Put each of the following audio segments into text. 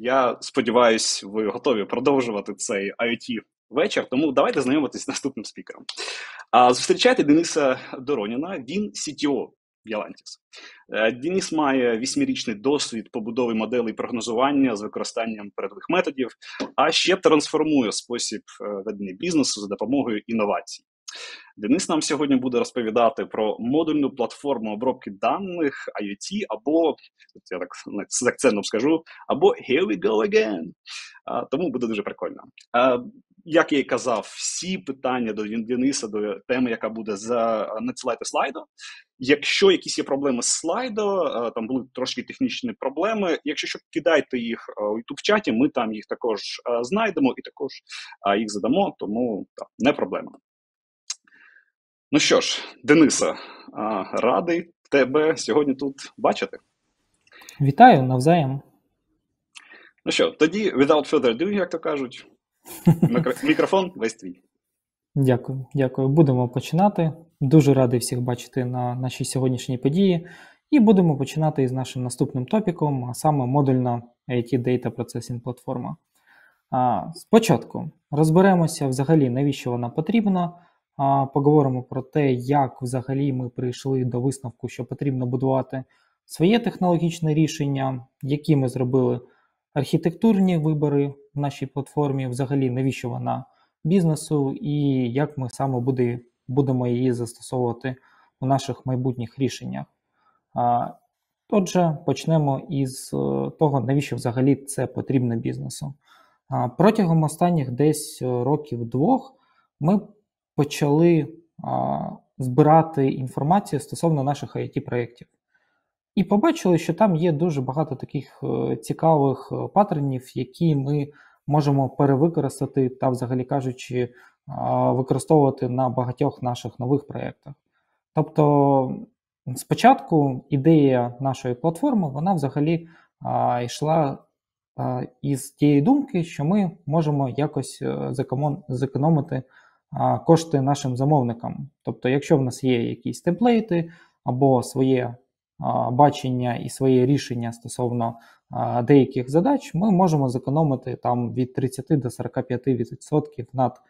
Я сподіваюся, ви готові продовжувати цей IoT вечір. Тому давайте знайомитись з наступним спікером. А зустрічайте Дениса Дороніна. Він CTO Yalantis. Е, Деніс має вісьмирічний досвід побудови моделей прогнозування з використанням передових методів, а ще трансформує спосіб е, ведення бізнесу за допомогою інновацій. Денис нам сьогодні буде розповідати про модульну платформу обробки даних IoT, або я так з акцентом скажу, або Here we go again. А, Тому буде дуже прикольно. А, Як я і казав, всі питання до Дениса, до теми, яка буде за надсилайте слайдо. Якщо якісь є проблеми з слайдо, там були трошки технічні проблеми. Якщо що, кидайте їх у youtube чаті, ми там їх також знайдемо і також їх задамо, тому так, не проблема. Ну що ж, Дениса, радий тебе сьогодні тут бачити. Вітаю навзаєм. Ну що, тоді, without further ado, як то кажуть, мікрофон весь твій. Дякую, дякую. Будемо починати. Дуже радий всіх бачити на нашій сьогоднішній події. І будемо починати із нашим наступним топіком, а саме модульна IT Data Processing платформа. Спочатку розберемося взагалі, навіщо вона потрібна. Поговоримо про те, як взагалі ми прийшли до висновку, що потрібно будувати своє технологічне рішення, які ми зробили архітектурні вибори в нашій платформі, взагалі навіщо вона бізнесу, і як ми саме буде, будемо її застосовувати у наших майбутніх рішеннях. Отже, почнемо із е, того, навіщо взагалі це потрібно бізнесу. Протягом останніх десь років двох ми почали а, збирати інформацію стосовно наших it проєктів І побачили, що там є дуже багато таких е, цікавих е, паттернів, які ми можемо перевикористати та, взагалі кажучи, використовувати на багатьох наших нових проєктах. Тобто, спочатку ідея нашої платформи вона взагалі а, йшла а, із тієї думки, що ми можемо якось е, зекономити кошти нашим замовникам. Тобто, якщо в нас є якісь темплейти або своє бачення і своє рішення стосовно деяких задач, ми можемо зекономити там від 30 до 45% над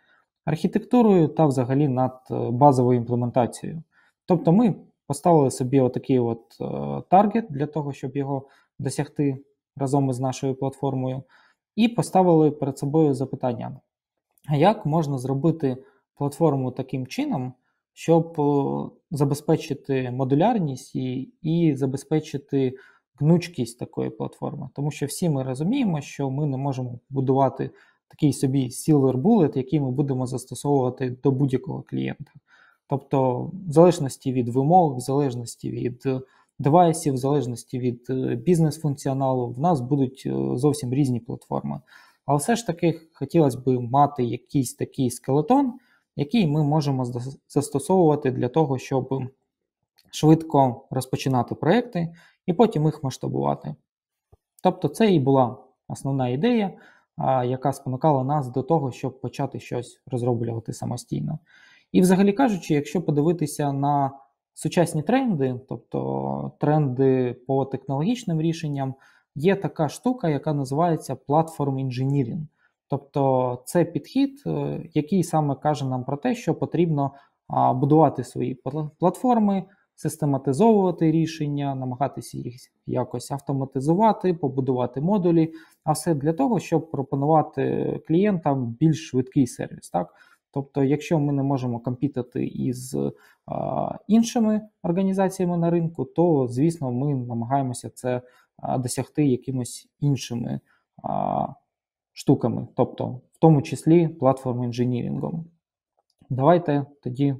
архітектурою та взагалі над е, базовою імплементацією. Тобто ми поставили собі отакий от е, таргет для того, щоб його досягти разом із нашою платформою, і поставили перед собою запитання: як можна зробити платформу таким чином, щоб е, забезпечити модулярність і, і забезпечити гнучкість такої платформи. Тому що всі ми розуміємо, що ми не можемо будувати такий собі silver bullet, який ми будемо застосовувати до будь-якого клієнта. Тобто, в залежності від вимог, в залежності від девайсів, в залежності від е, бізнес-функціоналу, в нас будуть е, зовсім різні платформи. Але все ж таки хотілося б мати якийсь такий скелетон, який ми можемо застосовувати для того, щоб швидко розпочинати проекти і потім їх масштабувати. Тобто, це і була основна ідея, яка спонукала нас до того, щоб почати щось розроблювати самостійно. І, взагалі кажучи, якщо подивитися на сучасні тренди, тобто тренди по технологічним рішенням, є така штука, яка називається Platform Engineering. Тобто це підхід, е, який саме каже нам про те, що потрібно будувати свої платформи, систематизовувати рішення, намагатися їх якось автоматизувати, побудувати модулі, а все для того, щоб пропонувати клієнтам більш швидкий сервіс. Так? Тобто, якщо ми не можемо компітити із а, іншими організаціями на ринку, то звісно ми намагаємося це а, досягти якимось іншими. А, штуками, тобто в тому числі платформ інженірингом. Давайте тоді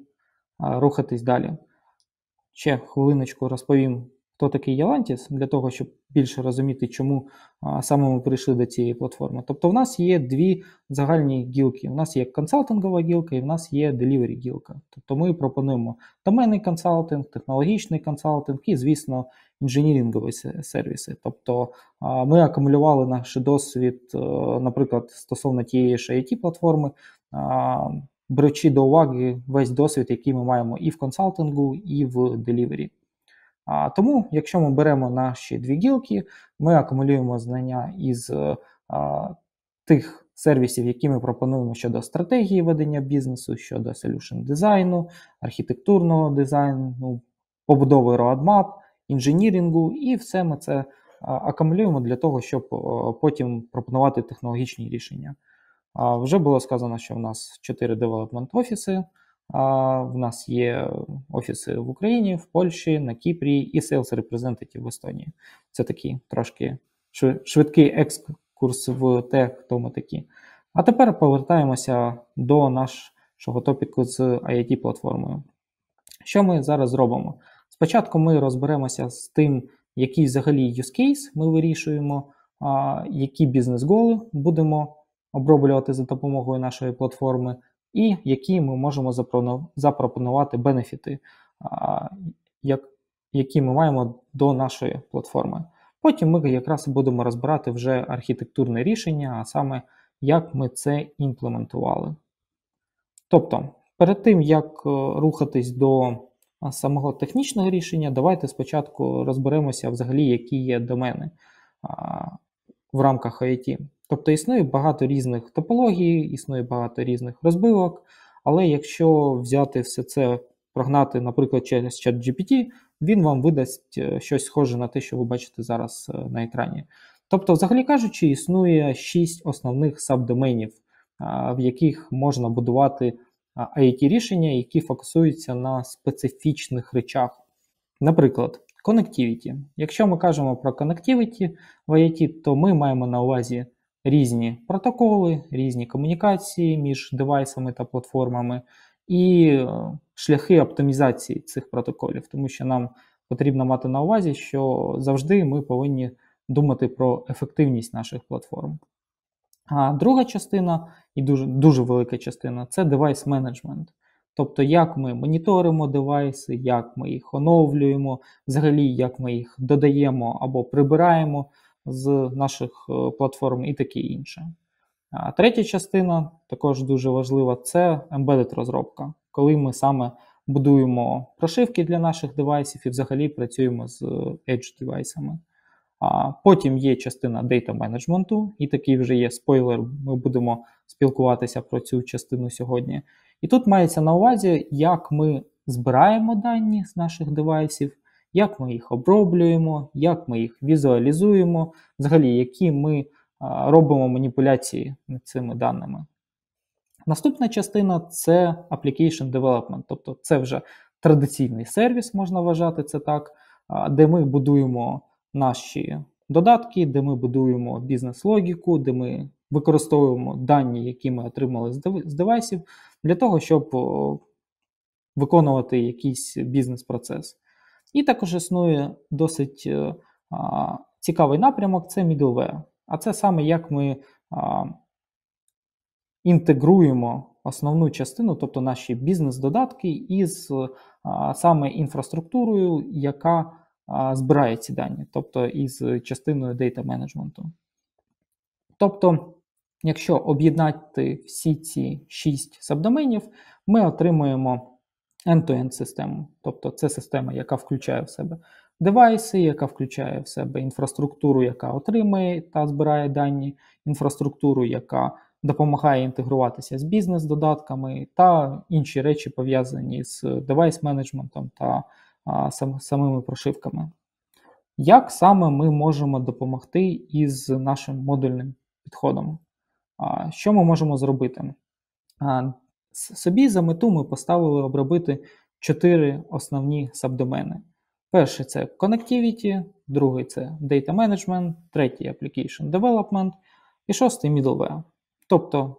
рухатись далі. Ще хвилиночку розповім хто такий Ялантіс, для того, щоб більше розуміти, чому саме ми прийшли до цієї платформи. Тобто, в нас є дві загальні гілки. У нас є консалтингова гілка і в нас є delivery гілка. Тобто ми пропонуємо доменний консалтинг, технологічний консалтинг і, звісно, інженірингові сервіси. Тобто ми акумулювали наш досвід, е, наприклад, стосовно тієї ж it платформи. Беручи до уваги весь досвід, який ми маємо і в консалтингу, і в делівері. А, Тому, якщо ми беремо наші дві гілки, ми акумулюємо знання із а, тих сервісів, які ми пропонуємо щодо стратегії ведення бізнесу, щодо solution дизайну, архітектурного дизайну, побудови roadmap, інженірінгу, і все ми це акумулюємо для того, щоб потім пропонувати технологічні рішення. Вже було сказано, що в нас 4 девелопмент офіси. В нас є офіси в Україні, в Польщі, на Кіпрі і Sales Representative в Естонії. Це такий трошки швидкий екскурс в те, хто ми такі. А тепер повертаємося до нашого топіку з it платформою Що ми зараз зробимо? Спочатку ми розберемося з тим, який взагалі use case ми вирішуємо, які бізнес-голи будемо оброблювати за допомогою нашої платформи, і які ми можемо запропонувати бенефіти, які ми маємо до нашої платформи. Потім ми якраз будемо розбирати вже архітектурне рішення, а саме як ми це імплементували. Тобто, перед тим, як е, рухатись до самого технічного рішення, давайте спочатку розберемося, взагалі, які є домени в рамках IoT. Тобто існує багато різних топологій, існує багато різних розбивок, але якщо взяти все це, прогнати, наприклад, через ChatGPT, він вам видасть е, щось схоже на те, що ви бачите зараз е, на екрані. Тобто, взагалі кажучи, існує шість основних сабдоменів, в яких можна будувати it рішення, які фокусуються на специфічних речах. Наприклад, Connectivity. Якщо ми кажемо про Connectivity в IoT, то ми маємо на увазі різні протоколи, різні комунікації між девайсами та платформами, і е, шляхи оптимізації цих протоколів, тому що нам потрібно мати на увазі, що завжди ми повинні думати про ефективність наших платформ. А друга частина, і дуже дуже велика частина це девайс менеджмент. Тобто, як ми моніторимо девайси, як ми їх оновлюємо, взагалі, як ми їх додаємо або прибираємо з наших е, платформ і таке інше. А Третя частина, також дуже важлива, це embedded розробка, коли ми саме будуємо прошивки для наших девайсів і взагалі працюємо з edge девайсами. Потім є частина Data менеджменту, і такий вже є спойлер. Ми будемо спілкуватися про цю частину сьогодні. І тут мається на увазі, як ми збираємо дані з наших девайсів, як ми їх оброблюємо, як ми їх візуалізуємо, взагалі, які ми робимо маніпуляції над цими даними. Наступна частина це application development, тобто це вже традиційний сервіс, можна вважати це так, де ми будуємо наші додатки, де ми будуємо бізнес-логіку, де ми використовуємо дані, які ми отримали з девайсів, для того, щоб виконувати якийсь бізнес-процес. І також існує досить е, цікавий напрямок це middleware. А це саме як ми інтегруємо основну частину, тобто наші бізнес-додатки, із саме інфраструктурою, яка збирає ці дані, тобто із частиною Data менеджменту. Тобто, якщо об'єднати всі ці шість сабдоменів, ми отримуємо end-to-end систему. Тобто, це система, яка включає в себе девайси, яка включає в себе інфраструктуру, яка отримує та збирає дані, інфраструктуру, яка допомагає інтегруватися з бізнес-додатками, та інші речі пов'язані з девайс-менеджментом та а, сам, самими прошивками. Як саме ми можемо допомогти із нашим модульним підходом? А, Що ми можемо зробити? Собі за мету ми поставили обробити чотири основні сабдомени. Перший це Connectivity, другий це Data Management, третій Application Development і шостий Middleware. Тобто,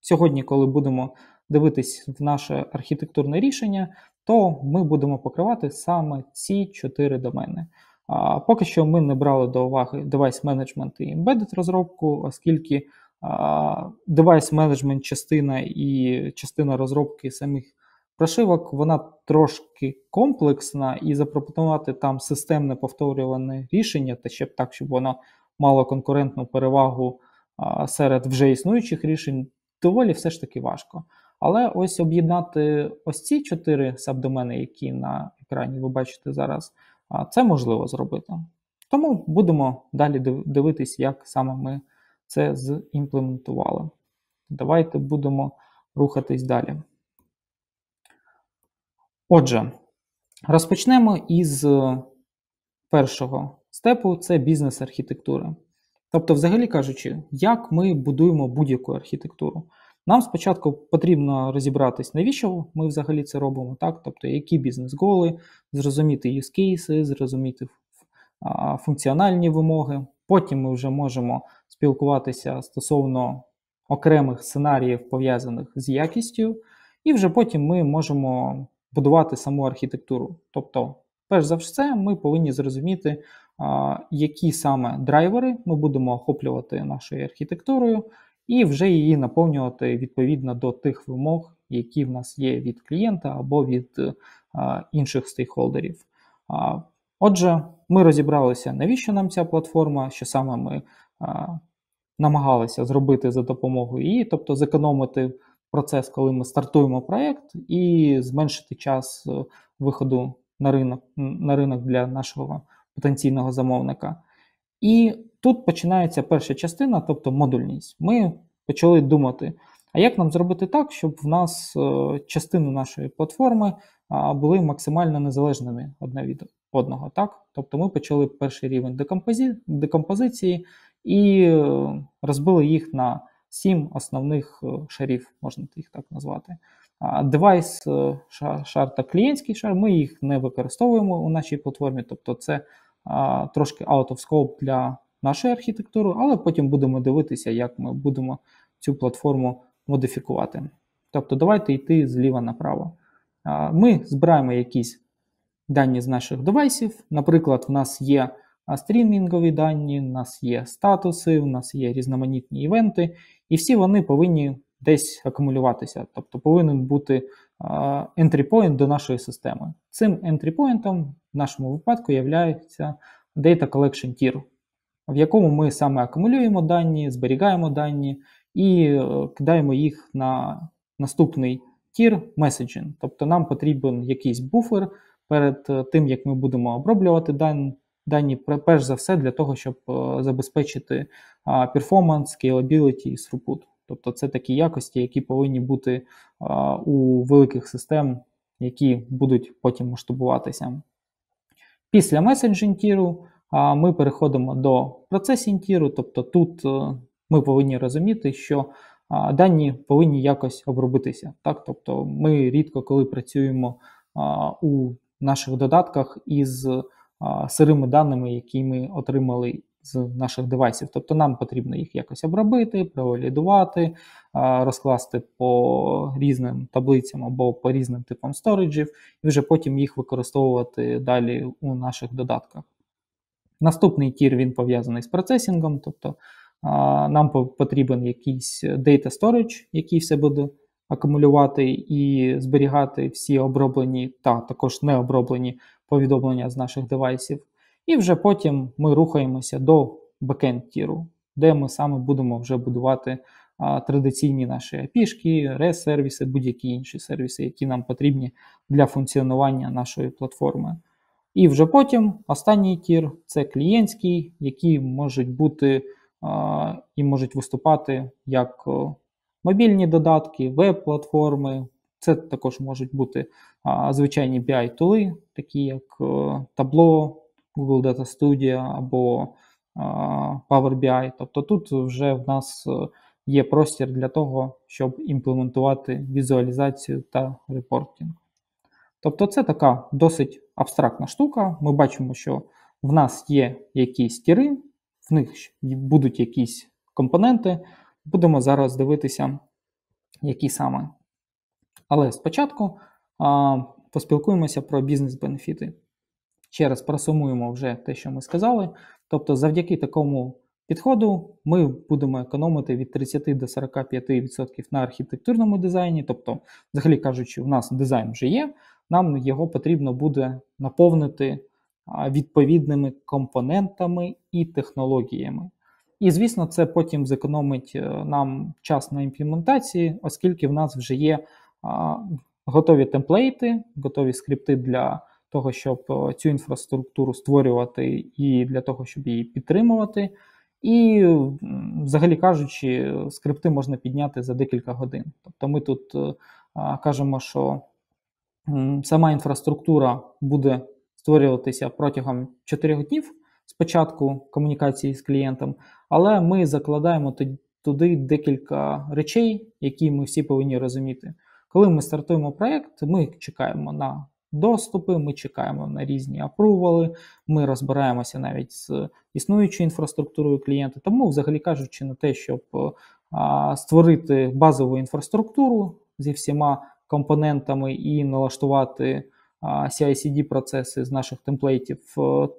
сьогодні, коли будемо дивитись в наше архітектурне рішення, то ми будемо покривати саме ці чотири домени. А, Поки що ми не брали до уваги девайс менеджмент і embedded розробку, оскільки девайс менеджмент частина і частина розробки самих прошивок, вона трошки комплексна, і запропонувати там системне повторюване рішення, та ще б так, щоб воно мало конкурентну перевагу серед вже існуючих рішень, доволі все ж таки важко. Але ось об'єднати ось ці чотири сабдомени, які на екрані ви бачите зараз, це можливо зробити. Тому будемо далі дивитись, як саме ми це зімплементували. Давайте будемо рухатись далі. Отже, розпочнемо із першого степу це бізнес-архітектура. Тобто, взагалі кажучи, як ми будуємо будь-яку архітектуру. Нам спочатку потрібно розібратись, навіщо ми взагалі це робимо, так? Тобто, які бізнес-голи, зрозуміти cases, зрозуміти функціональні вимоги. Потім ми вже можемо спілкуватися стосовно окремих сценаріїв, пов'язаних з якістю, і вже потім ми можемо будувати саму архітектуру. Тобто, перш за все, ми повинні зрозуміти, які саме драйвери ми будемо охоплювати нашою архітектурою, і вже її наповнювати відповідно до тих вимог, які в нас є від клієнта або від інших стейкхолдерів. Отже, ми розібралися, навіщо нам ця платформа, що саме ми намагалися зробити за допомогою її, тобто зекономити процес, коли ми стартуємо проєкт, і зменшити час е, виходу на ринок, на ринок для нашого потенційного замовника. І тут починається перша частина, тобто модульність. Ми почали думати, а як нам зробити так, щоб в нас е, частини нашої платформи були максимально незалежними одне від одного. так? Тобто ми почали перший рівень декомпози... декомпозиції і е, розбили їх на сім основних е, шарів, можна їх так назвати. Девайс шар та клієнтський шар, ми їх не використовуємо у нашій платформі, тобто це трошки out of scope для нашої архітектури, але потім будемо дивитися, як ми будемо цю платформу модифікувати. Тобто, давайте йти зліва направо. Ми збираємо якісь дані з наших девайсів. Наприклад, в нас є стрімінгові дані, у нас є статуси, у нас є різноманітні івенти, і всі вони повинні десь акумулюватися. Тобто повинен бути entry point до нашої системи. Цим entry point в нашому випадку є Data Collection Tier, в якому ми саме акумулюємо дані, зберігаємо дані і е, кидаємо їх на наступний tier messaging. Тобто нам потрібен якийсь буфер перед е, тим, як ми будемо оброблювати дані, дані перш за все, для того, щоб е, забезпечити перформанс, scalability і throughput. Тобто це такі якості, які повинні бути у великих систем, які будуть потім масштабуватися. Після messaging tier-у ми переходимо до processing tier-у, тобто тут е, ми повинні розуміти, що дані повинні якось обробитися. Так? Тобто Ми рідко коли працюємо у наших додатках із сирими даними, які ми отримали з наших девайсів. Тобто нам потрібно їх якось обробити, провалідувати, розкласти по різним таблицям або по різним типам сториджів, і вже потім їх використовувати далі у наших додатках. Наступний tier він пов'язаний з processing-ом, тобто нам потрібен якийсь data storage, який все буде акумулювати і зберігати всі оброблені та також необроблені повідомлення з наших девайсів. І вже потім ми рухаємося до backend tier-у, де ми саме будемо вже будувати а, традиційні наші API, REST-сервіси, будь-які інші сервіси, які нам потрібні для функціонування нашої платформи. І вже потім останній tier це клієнтський, які можуть бути а, і можуть виступати як мобільні додатки, веб-платформи. Це також можуть бути а, звичайні BI-tool-и, такі як Tableau, Google Data Studio або Power BI. Тобто тут вже в нас е, є простір для того, щоб імплементувати візуалізацію та репортінг. Тобто, це така досить абстрактна штука. Ми бачимо, що в нас є якісь тіри, в них будуть якісь компоненти. Будемо зараз дивитися, які саме. Але спочатку а, поспілкуємося про бізнес-бенефіти. Ще раз просумуємо вже те, що ми сказали. Тобто, завдяки такому підходу ми будемо економити від 30 до 45% на архітектурному дизайні. Тобто, взагалі кажучи, у нас дизайн вже є, нам його потрібно буде наповнити відповідними компонентами і технологіями. І, звісно, це потім зекономить е, нам час на імплементації, оскільки в нас вже є готові темплейти, готові скрипти для того, щоб цю інфраструктуру створювати і для того, щоб її підтримувати. І, взагалі кажучи, скрипти можна підняти за декілька годин. Тобто ми тут кажемо, що сама інфраструктура буде створюватися протягом 4 днів спочатку комунікації з клієнтом, але ми закладаємо туди декілька речей, які ми всі повинні розуміти. Коли ми стартуємо проєкт, ми чекаємо на доступи, ми чекаємо на різні апрували, ми розбираємося навіть з існуючою інфраструктурою клієнта. Тому, взагалі кажучи, на те, щоб а, створити базову інфраструктуру зі всіма компонентами і налаштувати CI-CD процеси з наших темплейтів,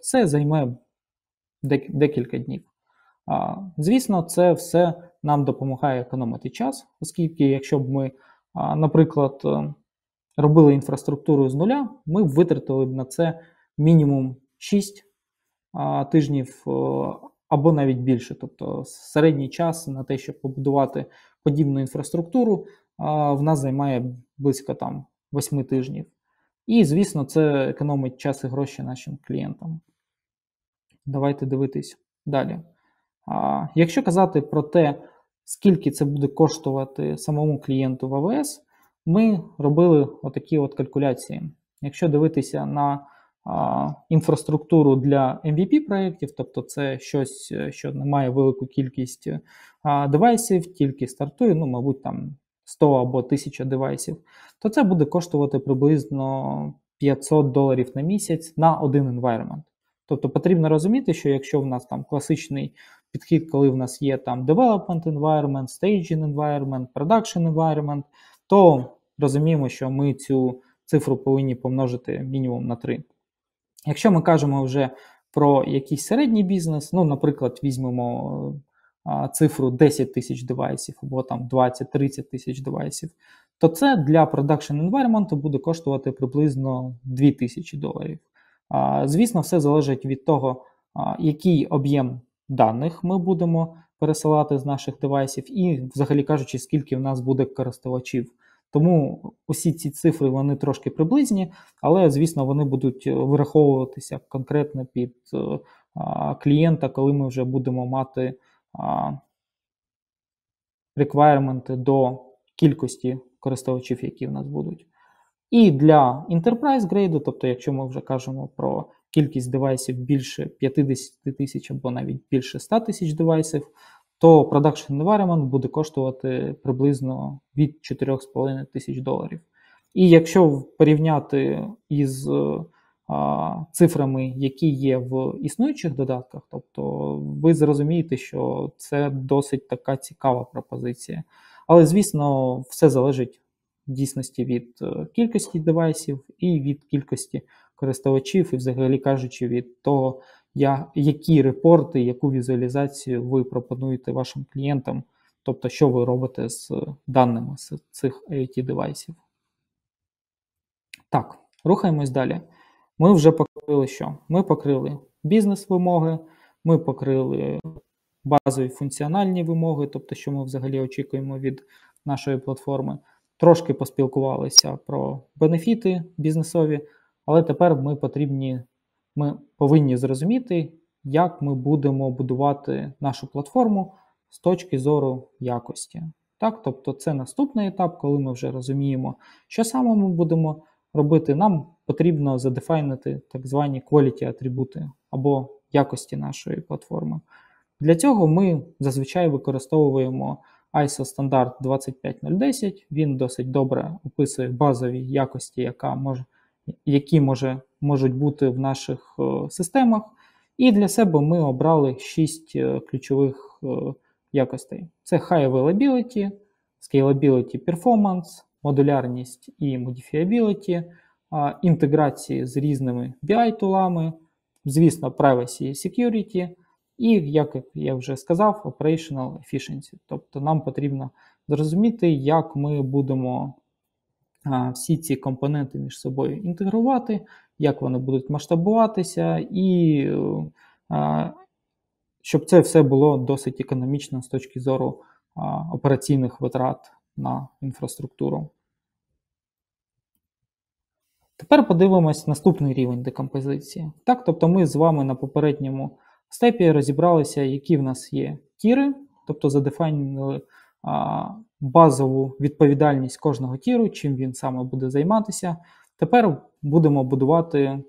це займе декілька днів. Звісно, це все нам допомагає економити час, оскільки, якщо б ми, наприклад, е, робили інфраструктуру з нуля, ми б витратили б на це мінімум 6 тижнів е, або навіть більше. Тобто середній час на те, щоб побудувати подібну інфраструктуру, в нас займає близько там 8 тижнів. І, звісно, це економить час і гроші нашим клієнтам. Давайте дивитись далі. А, Якщо казати про те, скільки це буде коштувати самому клієнту в АВС, ми робили отакі от калькуляції. Якщо дивитися на а, інфраструктуру для MVP проєктів, тобто це щось, що не має велику кількість а, девайсів, тільки стартує, ну, мабуть, там 100 або 1000 девайсів, то це буде коштувати приблизно 500 доларів на місяць на один environment. Тобто потрібно розуміти, що якщо в нас там класичний підхід, коли в нас є там development environment, staging environment, production environment, то розуміємо, що ми цю цифру повинні помножити мінімум на 3. Якщо ми кажемо вже про якийсь середній бізнес, ну, наприклад, візьмемо а, цифру 10 тисяч девайсів або там 20-30 тисяч девайсів, то це для production environment буде коштувати приблизно 2000 доларів. Звісно, все залежить від того, який об'єм даних ми будемо пересилати з наших девайсів, і, взагалі кажучи, скільки в нас буде користувачів. Тому усі ці цифри вони трошки приблизні, але, звісно, вони будуть вираховуватися конкретно під е, клієнта, коли ми вже будемо мати реквайрменти до кількості користувачів, які в нас будуть. І для Enterprise грейду, тобто, якщо ми вже кажемо про кількість девайсів більше 50 тисяч або навіть більше 100 тисяч девайсів, то Production Environment буде коштувати приблизно від 4,5 тисяч доларів. І якщо порівняти із а, цифрами, які є в існуючих додатках, тобто ви зрозумієте, що це досить така цікава пропозиція. Але, звісно, все залежить дійсності від е, кількості девайсів і від кількості користувачів, і, взагалі кажучи, від того, які репорти, яку візуалізацію ви пропонуєте вашим клієнтам, тобто, що ви робите з даними з цих IoT девайсів. Так, рухаємось далі. Ми вже покрили що? Ми покрили бізнес-вимоги, ми покрили базові функціональні вимоги, тобто, що ми взагалі очікуємо від нашої платформи. Трошки поспілкувалися про бенефіти бізнесові, але тепер ми потрібні, ми повинні зрозуміти, як ми будемо будувати нашу платформу з точки зору якості. Так, Тобто це наступний етап, коли ми вже розуміємо, що саме ми будемо робити. Нам потрібно задефайнити так звані quality атрибути або якості нашої платформи. Для цього ми зазвичай використовуємо ISO стандарт 25010. Він досить добре описує базові якості, яка може, які може, можуть бути в наших е, системах. І для себе ми обрали 6 е, ключових е, якостей: це High Availability, Scalability Performance, модулярність і Modifiability, інтеграції з різними BI-тулами, звісно, Privacy і Security. І, як я вже сказав, operational efficiency. Тобто нам потрібно зрозуміти, як ми будемо всі ці компоненти між собою інтегрувати, як вони будуть масштабуватися, і щоб це все було досить економічно з точки зору операційних витрат на інфраструктуру. Тепер подивимось наступний рівень декомпозиції. Так, тобто ми з вами на попередньому step-і розібралися, які в нас є tier-и, тобто за define-или базову відповідальність кожного tier-у, чим він саме буде займатися. Тепер будемо будувати,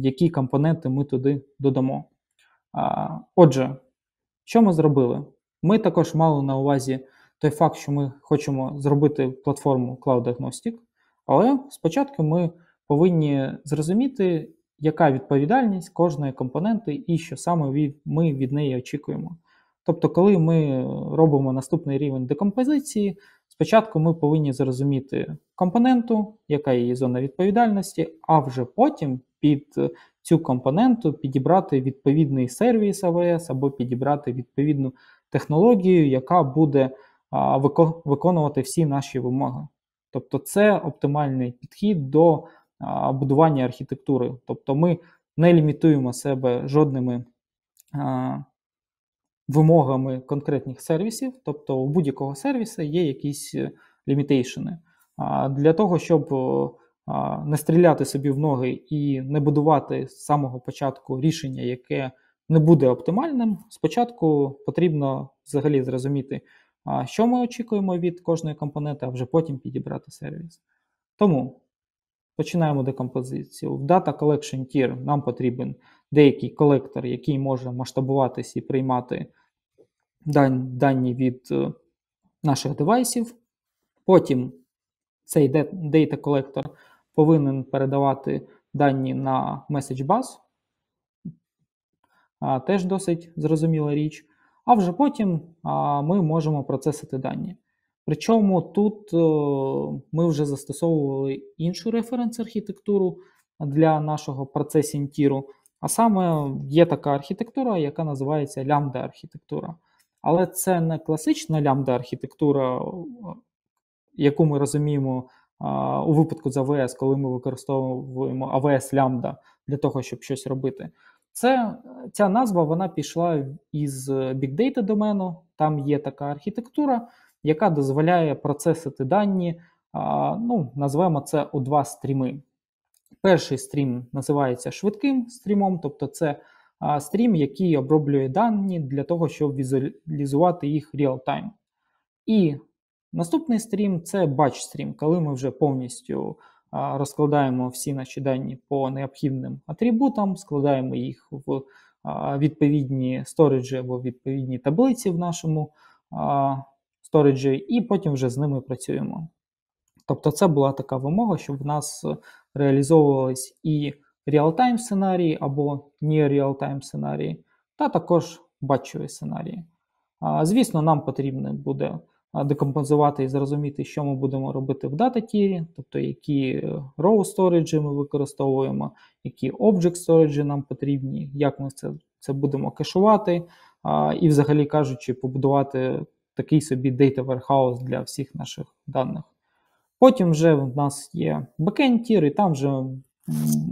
які компоненти ми туди додамо. Отже, що ми зробили? Ми також мали на увазі той факт, що ми хочемо зробити платформу Cloud Agnostic, але спочатку ми повинні зрозуміти, яка відповідальність кожної компоненти і що саме ми від неї очікуємо. Тобто, коли ми робимо наступний рівень декомпозиції, спочатку ми повинні зрозуміти компоненту, яка її зона відповідальності, а вже потім під цю компоненту підібрати відповідний сервіс AWS або підібрати відповідну технологію, яка буде виконувати всі наші вимоги. Тобто, це оптимальний підхід до будування архітектури. Тобто, ми не лімітуємо себе жодними вимогами конкретних сервісів, тобто у будь-якого сервісу є якісь лімітейшени. Для того, щоб не стріляти собі в ноги і не будувати з самого початку рішення, яке не буде оптимальним, спочатку потрібно взагалі зрозуміти, що ми очікуємо від кожної компоненти, а вже потім підібрати сервіс. Тому починаємо декомпозицію. В Data Collection Tier нам потрібен деякий колектор, який може масштабуватись і приймати дані від е, наших девайсів. Потім цей Data колектор повинен передавати дані на Message Bus. Теж досить зрозуміла річ. А вже потім ми можемо process-ити дані. Причому тут е, ми вже застосовували іншу reference-архітектуру для нашого processing-tier-у, а саме є така архітектура, яка називається лямбда-архітектура. Але це не класична лямбда-архітектура, яку ми розуміємо у випадку з AWS, коли ми використовуємо AWS Lambda для того, щоб щось робити. Це, Ця назва вона пішла із Data домену. Там є така архітектура, яка дозволяє процесити дані, ну, назвемо це у два стріми. Перший стрім називається швидким стрімом, тобто це стрім, який оброблює дані для того, щоб візуалізувати їх реал-тайм. І наступний стрім це batch стрім, коли ми вже повністю розкладаємо всі наші дані по необхідним атрибутам, складаємо їх в відповідні storage-і або відповідні таблиці в нашому storage-і, і потім вже з ними працюємо. Тобто, це була така вимога, щоб в нас реалізовувались і real-time сценарії або не real-time сценарії, та також batch-ові сценарії. Звісно, нам потрібно буде декомпозувати і зрозуміти, що ми будемо робити в data-tier-і, тобто які е, raw storage ми використовуємо, які object storage нам потрібні, як ми це це будемо кешувати, і, взагалі кажучи, побудувати такий собі data warehouse для всіх наших даних. Потім вже в нас є backend tier, і там вже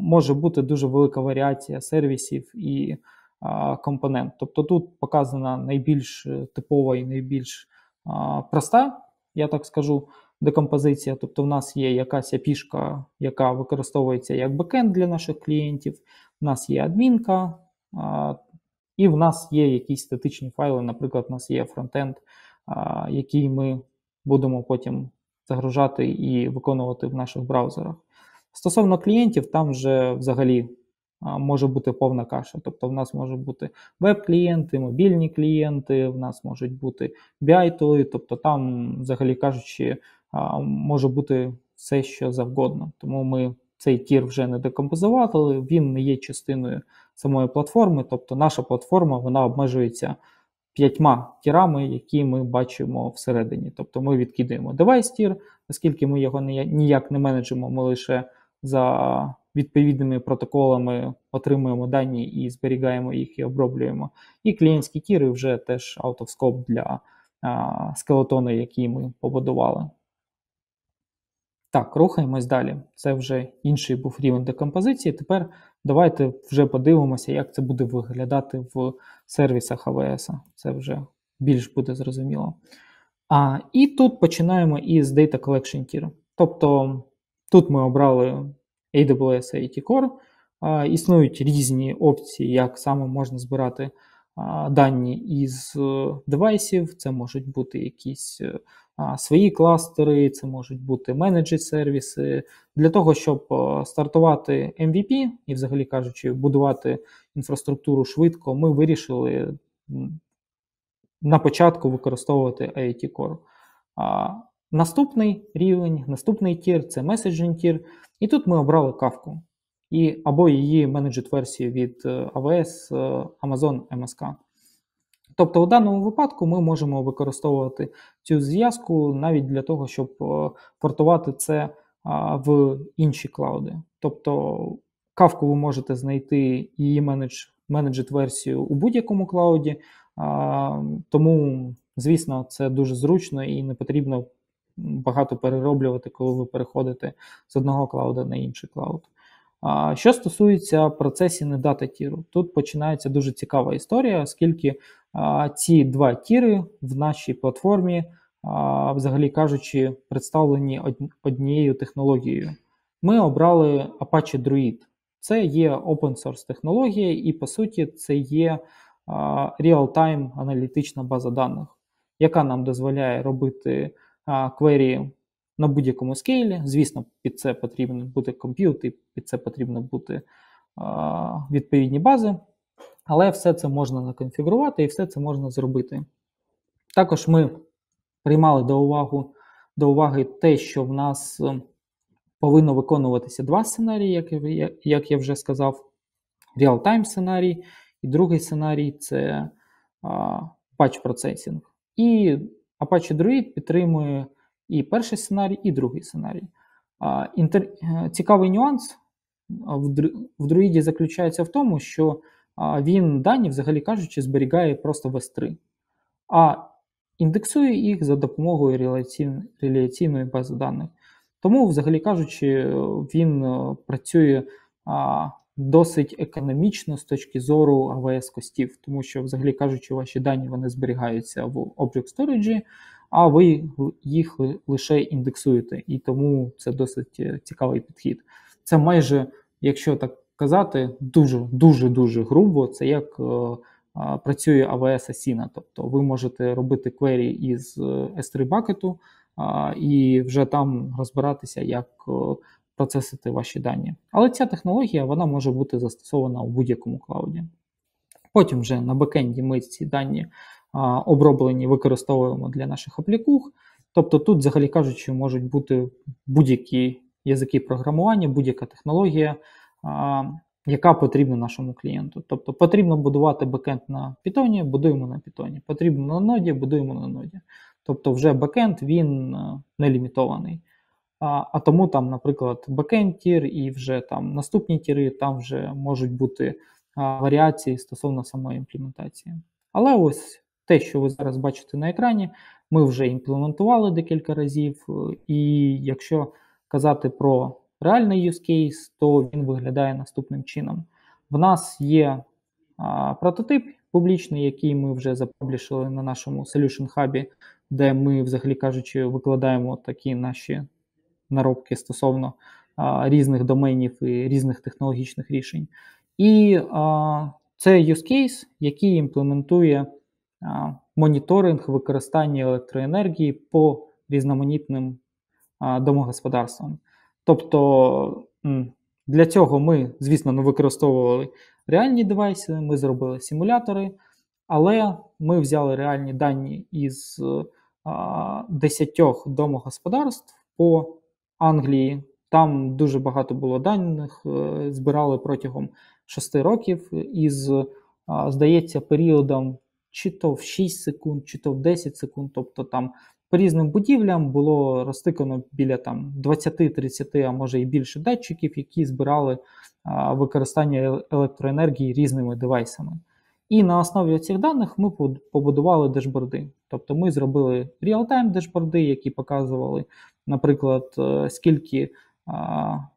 може бути дуже велика варіація сервісів і а, компонент. Тобто тут показана найбільш е, типова і найбільш а, проста, я так скажу, декомпозиція. Тобто, в нас є якась API, яка використовується як бекенд для наших клієнтів, в нас є адмінка, а, і в нас є якісь статичні файли, наприклад, у нас є фронтенд, який ми будемо потім загружати і виконувати в наших браузерах. Стосовно клієнтів, там вже взагалі може бути повна каша. Тобто, в нас можуть бути веб-клієнти, мобільні клієнти, в нас можуть бути BI-tool-и, тобто там, взагалі кажучи, може бути все, що завгодно. Тому ми цей tier вже не декомпозували, він не є частиною самої платформи, тобто наша платформа вона обмежується п'ятьма tier-ами, які ми бачимо всередині. Тобто ми відкидаємо device tier, оскільки ми його ніяк не manage-имо, ми лише за відповідними протоколами отримуємо дані і зберігаємо їх і оброблюємо. І клієнтські тіри вже теж out of scope для а, скелетону, які ми побудували. Так, рухаємось далі. Це вже інший був рівень декомпозиції. Тепер давайте вже подивимося, як це буде виглядати в сервісах AWS. Це вже більш буде зрозуміло. А, І тут починаємо із Data Collection Tier. Тобто тут ми обрали AWS IoT Core. Існують різні опції, як саме можна збирати дані із е, девайсів. Це можуть бути якісь е, свої кластери, це можуть бути managed сервіси. Для того, щоб е, стартувати MVP і, взагалі кажучи, будувати інфраструктуру швидко, ми вирішили на початку використовувати IoT Core. Наступний рівень, наступний tier це messaging tier. І тут ми обрали кавку і або її менеджет версію від AWS е, Amazon MSK. Тобто, у даному випадку ми можемо використовувати цю зв'язку навіть для того, щоб е, портувати це в інші клауди. Тобто, кавку ви можете знайти її менедж, менеджет версію у будь-якому клауді, тому, звісно, це дуже зручно і не потрібно багато перероблювати, коли ви переходите з одного cloud-а на інший cloud. Що стосується процесів дата тіру, тут починається дуже цікава історія, оскільки ці два tier-и в нашій платформі, взагалі кажучи, представлені однією технологією. Ми обрали Apache Druid. Це є open source технологія, і по суті, це є real-time аналітична база даних, яка нам дозволяє робити квері на будь-якому скейлі. Звісно, під це потрібно бути комп'ютер, під це потрібно бути а, відповідні бази, але все це можна наконфігурувати і все це можна зробити. Також ми приймали до уваги, до уваги те, що в нас е, повинно виконуватися два сценарії, як я, як я вже сказав, реал-тайм сценарій, і другий сценарій це патч процесінг. І Apache Druid підтримує і перший сценарій, і другий сценарій. Інтер... Е, цікавий нюанс в друїді заключається в тому, що він дані, взагалі кажучи, зберігає просто в S3, а індексує їх за допомогою реляційної бази даних. Тому, взагалі кажучи, він е, працює досить економічно з точки зору AWS костів, тому що, взагалі кажучи, ваші дані вони зберігаються в Object Storage, а ви їх лише індексуєте, і тому це досить е, цікавий підхід. Це майже, якщо так казати, дуже дуже дуже грубо. Це як е, працює AWS Asina. Тобто ви можете робити квері із е, S3 бакету і вже там розбиратися, як процесити ваші дані. Але ця технологія вона може бути застосована у будь-якому клауді. Потім вже на бекенді ми ці дані оброблені використовуємо для наших аплікух. Тобто тут, взагалі кажучи, можуть бути будь-які язики програмування, будь-яка технологія, яка потрібна нашому клієнту. Тобто потрібно будувати бекенд на Python, будуємо на Python. Потрібно на ноді, будуємо на ноді. Тобто вже backend він не лімітований. А а тому там, наприклад, backend tier і вже там наступні tier-и, там вже можуть бути а, варіації стосовно самої імплементації. Але ось те, що ви зараз бачите на екрані, ми вже імплементували декілька разів, і якщо казати про реальний use case, то він виглядає наступним чином. В нас є а, прототип публічний, який ми вже за publish-или на нашому Solution Hub, де ми, взагалі кажучи, викладаємо такі наші наробки стосовно а, різних доменів і різних технологічних рішень. І а, це use case, який імплементує моніторинг використання електроенергії по різноманітним домогосподарствам. Тобто для цього ми, звісно, не використовували реальні девайси, ми зробили симулятори, але ми взяли реальні дані із 10 домогосподарств по Англії. Там дуже багато було даних, е, збирали протягом 6 років із, здається, періодом чи то в 6 секунд, чи то в 10 секунд. Тобто там по різним будівлям було розтикано біля там 20-30, а може і більше датчиків, які збирали а, використання електроенергії різними девайсами. І на основі цих даних ми побудували дешборди. Тобто ми зробили реал-тайм дешборди, які показували, наприклад, е, скільки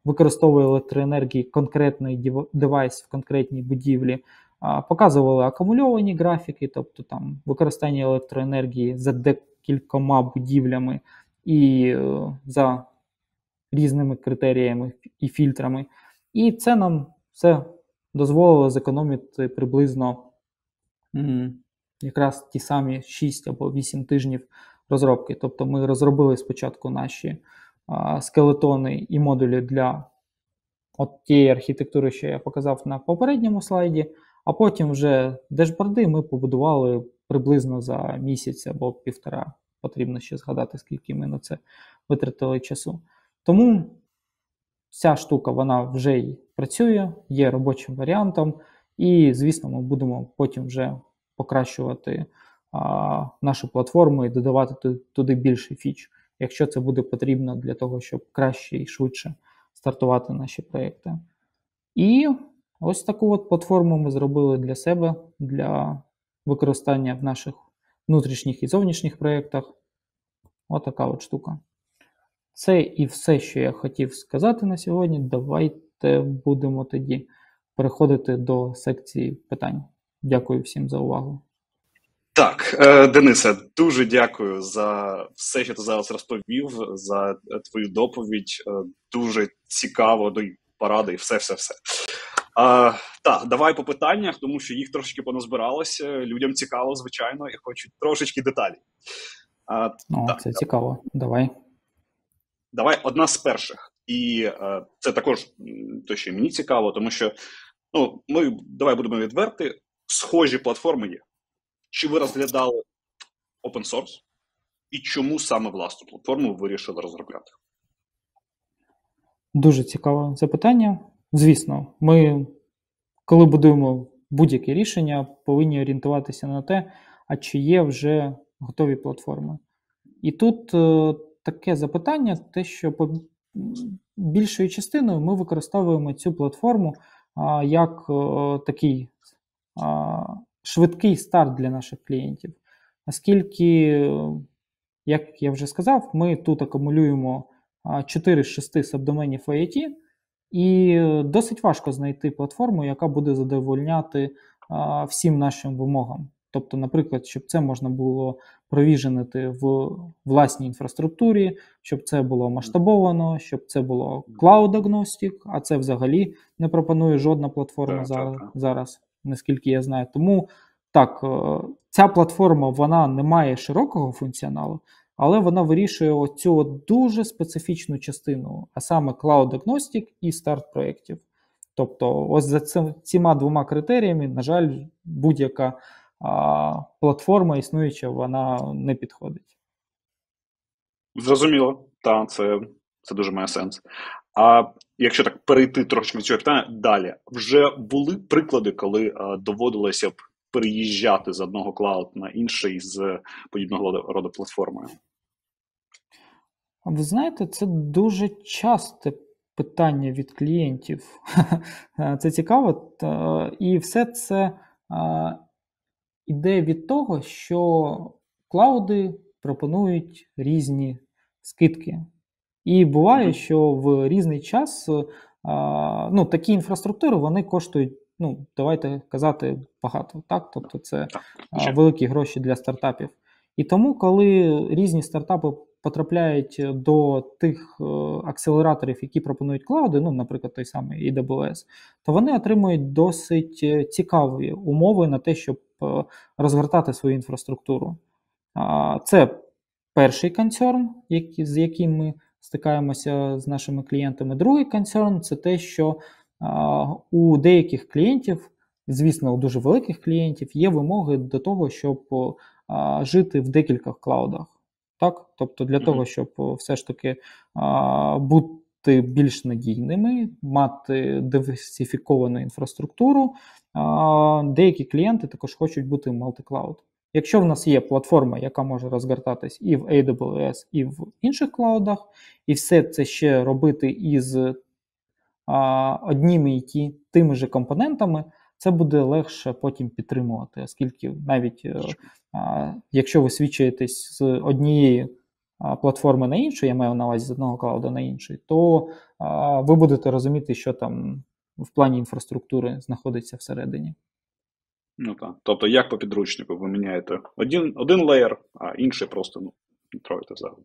використовує електроенергії конкретний девайс в конкретній будівлі Показували акумульовані графіки, тобто там використання електроенергії за декількома будівлями і е, за різними критеріями і фільтрами. І це нам все дозволило зекономити приблизно якраз ті самі 6 або 8 тижнів розробки. Тобто ми розробили спочатку наші скелетони і модулі для от тієї архітектури, що я показав на попередньому слайді, а потім вже дешборди ми побудували приблизно за місяць або півтора. Потрібно ще згадати, скільки ми на це витратили часу. Тому ця штука вона вже й працює, є робочим варіантом, і, звісно, ми будемо потім вже покращувати а, нашу платформу і додавати туди більше фіч, якщо це буде потрібно для того, щоб краще і швидше стартувати наші проекти. І ось таку от платформу ми зробили для себе для використання в наших внутрішніх і зовнішніх проєктах. Отака от штука. Це і все, що я хотів сказати на сьогодні. Давайте будемо тоді переходити до секції питань. Дякую всім за увагу. Так, е, Денисе, дуже дякую за все, що ти зараз розповів, за твою доповідь. Е, дуже цікаво, до поради і все, все, все. А, Так, давай по питаннях, тому що їх трошки поназбиралося. Людям цікаво, звичайно, і хочуть трошечки деталі. А, О, так, Це так. цікаво. Давай. Давай одна з перших. І е, це також те, що мені цікаво, тому що ну, ми давай будемо відверти, схожі платформи є. Чи ви розглядали open source? І чому саме власну платформу вирішили розробляти? Дуже цікаве запитання. Звісно, ми, коли будуємо будь-яке рішення, повинні орієнтуватися на те, а чи є вже готові платформи. І тут е, таке запитання: те, що більшою частиною ми використовуємо цю платформу як а, такий швидкий старт для наших клієнтів. Оскільки, як я вже сказав, ми тут акумулюємо 4 з 6 сабдоменів IoT, і досить важко знайти платформу, яка буде задовольняти всім нашим вимогам. Тобто, наприклад, щоб це можна було провіженити в власній інфраструктурі, щоб це було масштабовано, щоб це було cloud-агностик, а це взагалі не пропонує жодна платформа так, зараз, так. зараз, наскільки я знаю. Тому так, е, ця платформа вона не має широкого функціоналу, але вона вирішує оцю дуже специфічну частину, а саме cloud-агностик і старт проєктів. Тобто, ось за цими двома критеріями, на жаль, будь-яка а платформа існуюча, вона не підходить. Зрозуміло, так, це це дуже має сенс. А якщо так перейти трошки від цього питання далі, вже були приклади, коли а, доводилося б переїжджати з одного клауд на інший з подібного роду платформою? Ви знаєте, це дуже часте питання від клієнтів. Це цікаво. І все це іде від того, що клауди пропонують різні скидки. І буває, що в різний час ну, такі інфраструктури вони коштують, ну, давайте казати, багато. так? Тобто це а, великі гроші для стартапів. І тому, коли різні стартапи потрапляють до тих е, акселераторів, які пропонують клауди, ну, наприклад, той самий AWS, то вони отримують досить е, цікаві умови на те, щоб е, розгортати свою інфраструктуру. Це перший концерн, з яким ми стикаємося з нашими клієнтами. Другий концерн це те, що у деяких клієнтів, звісно, у дуже великих клієнтів, є вимоги до того, щоб жити в декількох клаудах. Так? Тобто для mm-hmm. того, щоб все ж таки бути більш надійними, мати диверсифіковану інфраструктуру, деякі клієнти також хочуть бути в мультиклауд. Якщо в нас є платформа, яка може розгортатись і в AWS, і в інших клаудах, і все це ще робити із одніми і ті, тими же компонентами, це буде легше потім підтримувати, оскільки навіть е, якщо ви свідчуєтесь з однієї платформи на іншу, я маю на увазі з одного клауда на інший, то ви будете розуміти, що там в плані інфраструктури знаходиться всередині. Ну так. Тобто, як по підручнику, ви міняєте один один леєр, а інший просто ну, троїте взагалі.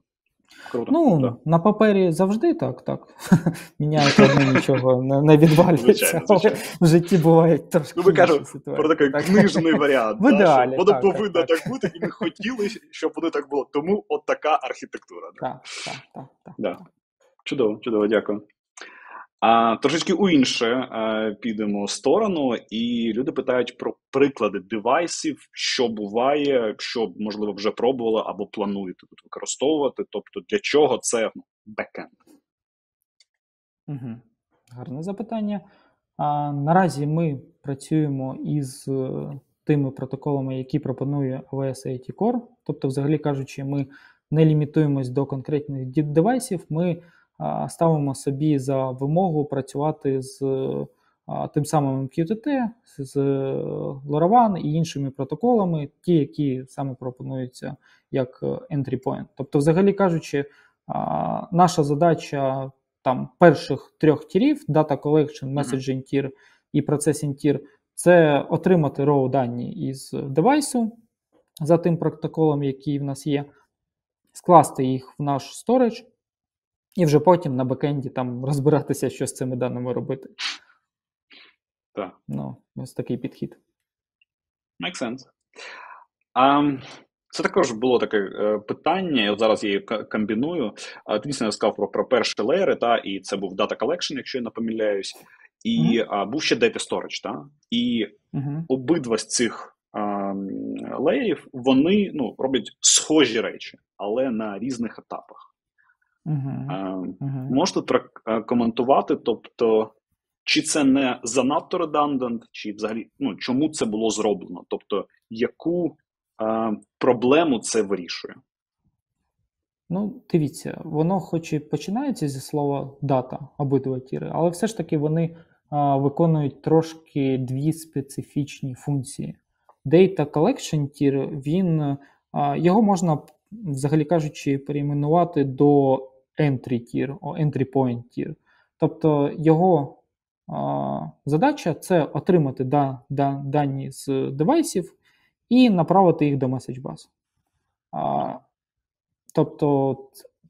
Круто. Ну, да. на папері завжди так, так. Міняється одне нічого не, не відвалюється. Але в житті бувають трошки. Ну, ми кажемо про такий Так. книжний варіант. В да, що Воно так, повинно так, так, так. бути, і ми хотіли, щоб воно так було. Тому от така архітектура. Да. Так, так, так, так. Да. Чудово, чудово, дякую. А трошечки у інше е, підемо сторону, і люди питають про приклади девайсів, що буває, що можливо вже пробували або плануєте тут використовувати. Тобто, для чого це бекенд? Угу. Гарне запитання. А, наразі ми працюємо із е, тими протоколами, які пропонує AWS AT Core. Тобто, взагалі кажучи, ми не лімітуємось до конкретних девайсів. Ми ставимо собі за вимогу працювати з тим самим MQTT, з е, LoRaWAN і іншими протоколами, ті, які саме пропонуються як е, entry point. Тобто, взагалі кажучи, наша задача там перших трьох тірів: Data Collection, Messaging Tier і Processing Tier – це отримати raw дані із девайсу за тим протоколом, який в нас є, скласти їх в наш storage, і вже потім на бекенді там розбиратися, що з цими даними робити. Так. Ну, ось такий підхід. Make sense. А, це також було таке е, питання. Я зараз я її комбіную. Дійсно сказав про, про перші леєри, та, і це був Data Collection, якщо я не помиляюсь, і Мгм. а, був ще Data Storage. Та? І Угу. обидва з цих а, леєрів вони ну, роблять схожі речі, але на різних етапах. Угу. Угу. Можете прокоментувати, тобто, чи це не занадто редандент, чи взагалі ну, чому це було зроблено? Тобто, яку е, проблему це вирішує? Ну, дивіться, воно хоч і починається зі слова дата, обидва тіри, але все ж таки вони а, виконують трошки дві специфічні функції. Data Collection Tier, він, а, його можна, взагалі кажучи, перейменувати до Entry Tier, Entry Point Tier. Тобто його а, задача це отримати да, да, дані з девайсів і направити їх до. А, Тобто,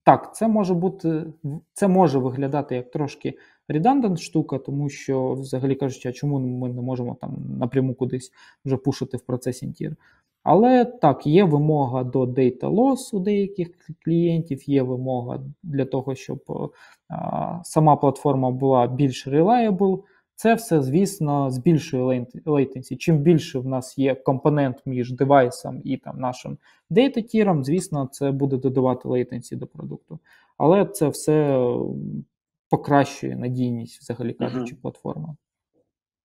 так, це може бути, це може виглядати як трошки redundant штука, тому що, взагалі кажучи, а чому ми не можемо там напряму кудись вже пушити в processing tier. Але так, є вимога до data loss у деяких клієнтів, є вимога для того, щоб а, сама платформа була більш reliable. Це все, звісно, збільшує lat- latency. Чим більше в нас є компонент між девайсом і там нашим data tier ом, звісно, це буде додавати latency до продукту. Але це все покращує надійність, взагалі кажучи, платформи.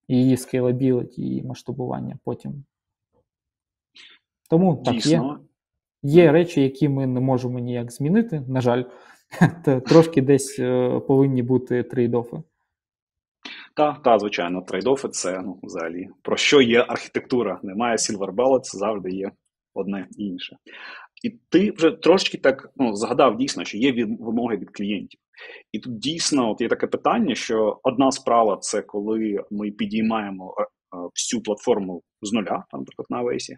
І її scalability, і масштабування потім. Тому так, є, Дійсно, є речі, які ми не можемо ніяк змінити, на жаль. Трошки десь е, повинні бути трейдофи. та, та, звичайно, трейдофи це ну, взагалі про що є архітектура. Немає silver bullets, завжди є одне і інше. І ти вже трошки так ну, згадав дійсно, що є вимоги від клієнтів. І тут дійсно от є таке питання, що одна справа це коли ми підіймаємо е, е, всю платформу з нуля, там, наприклад, на AWS,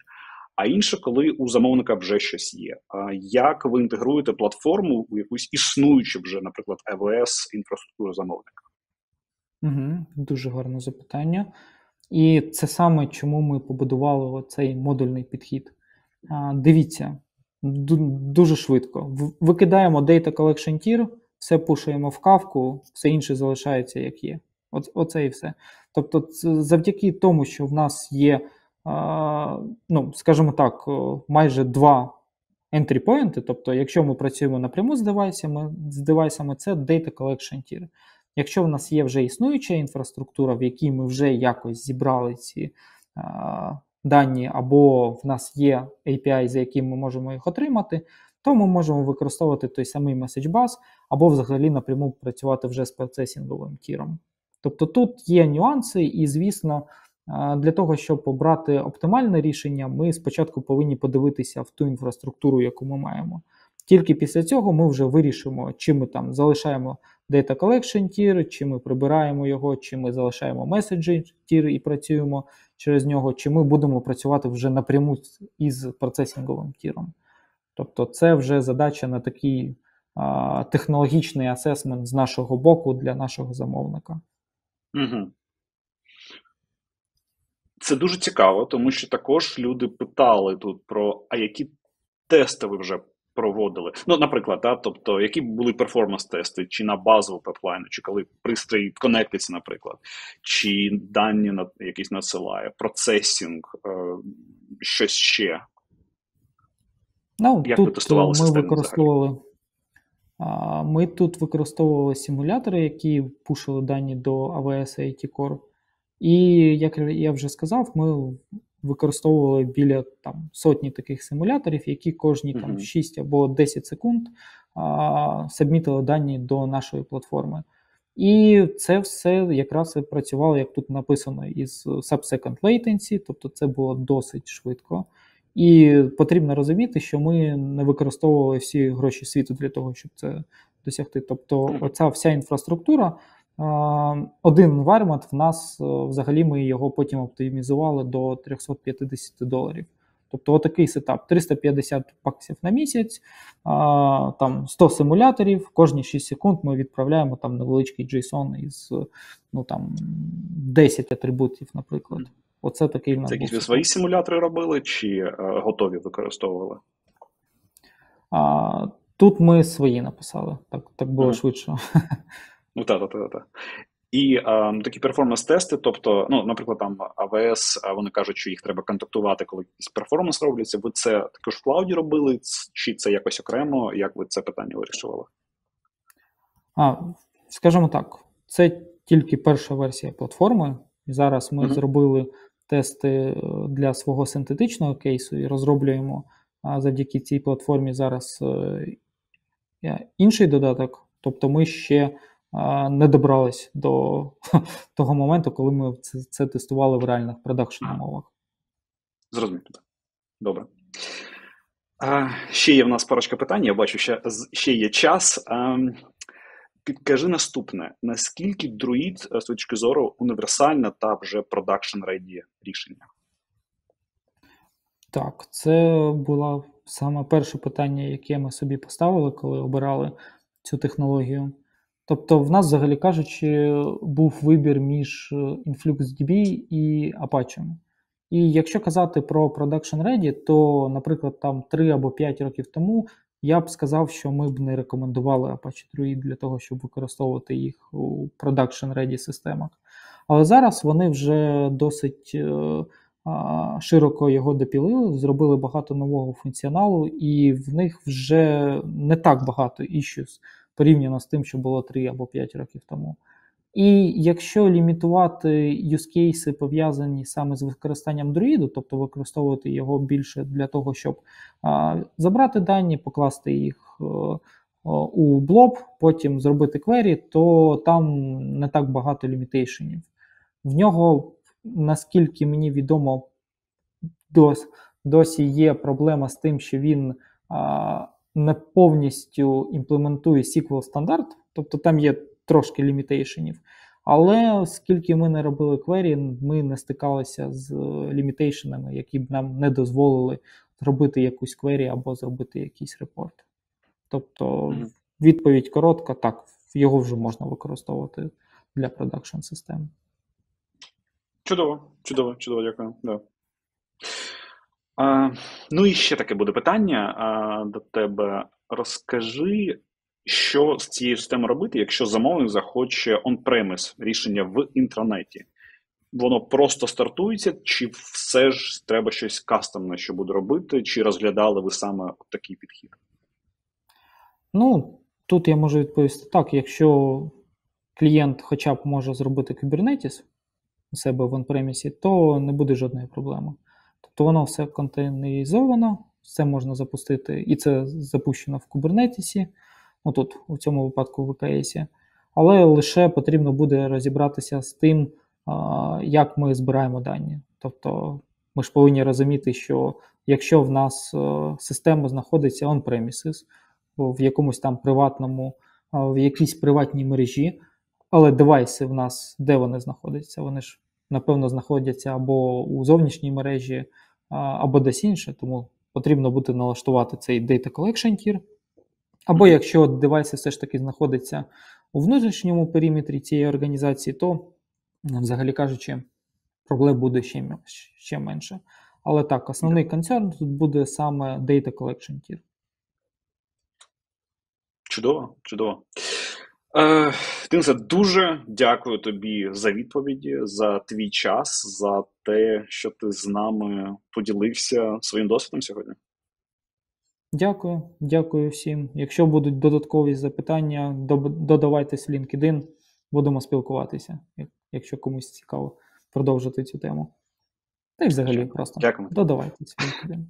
а інше, коли у замовника вже щось є. Як ви інтегруєте платформу у якусь існуючу вже, наприклад, AWS інфраструктуру замовника? Угу, дуже гарне запитання. І це саме чому ми побудували цей модульний підхід. Дивіться, ду- дуже швидко. Викидаємо Data Collection Tier, все пушуємо в кавку, все інше залишається як є. Оце і все. Тобто, завдяки тому, що в нас є, ну, скажімо так, майже два entry point, тобто, якщо ми працюємо напряму з девайсами, з девайсами, це Data Collection Tier. Якщо в нас є вже існуюча інфраструктура, в якій ми вже якось зібрали ці а, дані, або в нас є API, за яким ми можемо їх отримати, то ми можемо використовувати той самий bus, або взагалі напряму працювати вже з процесінговим тіром. Тобто тут є нюанси, і, звісно, для того, щоб обрати оптимальне рішення, ми спочатку повинні подивитися в ту інфраструктуру, яку ми маємо. Тільки після цього ми вже вирішимо, чи ми там залишаємо Data Collection Tier, чи ми прибираємо його, чи ми залишаємо Message Tier і працюємо через нього, чи ми будемо працювати вже напряму із процесінговим тіром. Тобто, це вже задача на такий технологічний асесмент з нашого боку для нашого замовника. Угу. Це дуже цікаво, тому що також люди питали тут про а які тести ви вже проводили. Ну, наприклад, да, тобто, які були перформанс-тести, чи на базову пайплайну, чи коли пристрій конектиться, наприклад, чи дані на якісь надсилає, процесінг, е, щось ще. Ну, Як тут ви тестували ми використовували. Ми тут використовували симулятори, які пушили дані до AWS IT Core. І як я вже сказав, ми використовували біля там сотні таких симуляторів, які кожні там 6 або 10 секунд а, сабмітили дані до нашої платформи. І це все якраз і працювало, як тут написано, із sub-second latency, тобто це було досить швидко. І потрібно розуміти, що ми не використовували всі гроші світу для того, щоб це досягти. Тобто, оця вся інфраструктура один environment в нас е, взагалі ми його потім оптимізували до 350 доларів. Тобто отакий сетап: 350 баксів на місяць, там 100 симуляторів, кожні 6 секунд ми відправляємо там невеличкий JSON із ну, там, 10 атрибутів, наприклад. Оце такий Це якісь ви свої симулятори робили чи е, готові використовували? А, Тут ми свої написали, так так було mm. швидше. Ну, так, так, так. так. І а, такі перформанс-тести, тобто, ну, наприклад, там АВС, вони кажуть, що їх треба контактувати, коли якийсь перформанс робляться. Ви це також в клауді робили, чи це якось окремо? Як ви це питання вирішували? А, Скажімо так, це тільки перша версія платформи. Зараз ми mm-hmm. зробили тести е, для свого синтетичного кейсу і розроблюємо завдяки цій платформі зараз е, інший додаток. Тобто, ми ще не добрались до того моменту, коли ми це це тестували в реальних продакшн умовах. Зрозуміло. Добре. А, Ще є в нас парочка питань. Я бачу, ще ще є час. А, Підкажи наступне: наскільки друїд з точки зору універсальне та вже продакшн рейді рішення? Так, це було саме перше питання, яке ми собі поставили, коли обирали цю технологію. Тобто, в нас, взагалі кажучи, був вибір між е, InfluxDB і Apache. І якщо казати про Production Ready, то, наприклад, там 3 або 5 років тому я б сказав, що ми б не рекомендували Apache Druid для того, щоб використовувати їх у Production Ready системах. Але зараз вони вже досить е, широко його допілили, зробили багато нового функціоналу, і в них вже не так багато issues порівняно з тим, що було 3 або 5 років тому. І якщо лімітувати cases пов'язані саме з використанням друїду, тобто використовувати його більше для того, щоб а, забрати дані, покласти їх а, е, у блоб, потім зробити квері, то там не так багато лімітейшенів. В нього, наскільки мені відомо, дос, досі є проблема з тим, що він. А, не повністю імплементує SQL стандарт, тобто там є трошки limitation ів. Але оскільки ми не робили query, ми не стикалися з limitation ами, які б нам не дозволили зробити якусь query або зробити якийсь report. Тобто, відповідь коротка, так, його вже можна використовувати для production систем. Чудово, чудово, чудово, дякую. Да. А, Ну і ще таке буде питання а, до тебе. Розкажи, що з цією системою робити, якщо замовник захоче on-premise рішення в інтранеті. Воно просто стартується, чи все ж треба щось кастомне, що буде робити, чи розглядали ви саме такий підхід? Ну, тут я можу відповісти так: якщо клієнт хоча б може зробити Kubernetes у себе в on-premise, то не буде жодної проблеми. Тобто воно все контейнеризовано, все можна запустити, і це запущено в Kubernetes, ну тут у цьому випадку в VKS, але лише потрібно буде розібратися з тим, як ми збираємо дані. Тобто ми ж повинні розуміти, що якщо в нас е, система знаходиться on-premises, в якомусь там приватному, в якійсь приватній мережі, але девайси в нас де вони знаходяться? Вони ж напевно, знаходяться або у зовнішній мережі, або десь інше, тому потрібно буде налаштувати цей Data Collection Tier, Або якщо девайс все ж таки знаходиться у внутрішньому периметрі цієї організації, то, взагалі кажучи, проблем буде ще, ще менше. Але так, основний концерн тут буде саме Data Collection Tier. Чудово, чудово. Е, Денисе, дуже дякую тобі за відповіді, за твій час, за те, що ти з нами поділився своїм досвідом сьогодні. Дякую, дякую всім. Якщо будуть додаткові запитання, додавайтесь в LinkedIn, будемо спілкуватися, якщо комусь цікаво продовжити цю тему. Та й взагалі просто Дякую. додавайтесь в LinkedIn.